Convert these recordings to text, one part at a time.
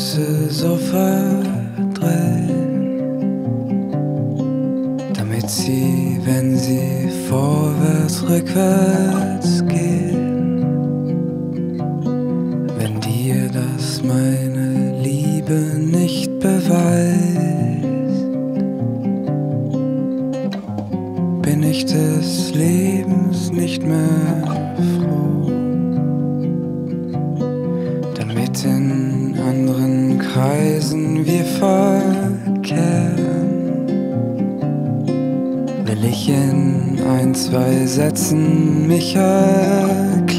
Füße so verdreht, damit sie, wenn sie vorwärts, rückwärts gehen, wenn dir das meine Liebe nicht beweist, bin ich des Lebens nicht mehr Kreisen wir verkehren, will ich in ein, zwei Sätzen mich erklären.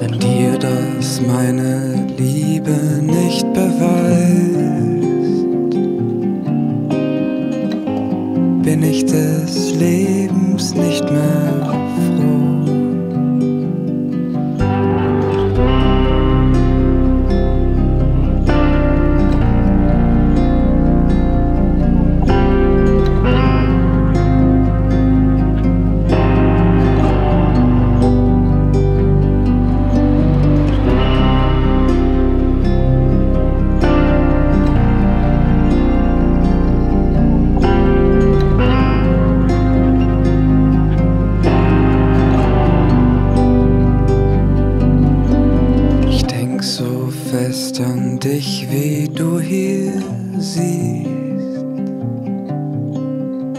Wenn dir das meine Liebe nicht beweist, bin ich des fest an dich, wie du hier siehst,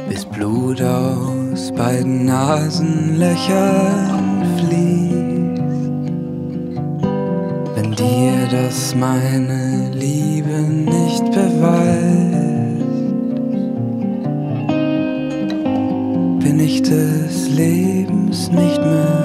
bis Blut aus beiden Nasenlöchern fließt. Wenn dir das meine Liebe nicht beweist, bin ich des Lebens nicht mehr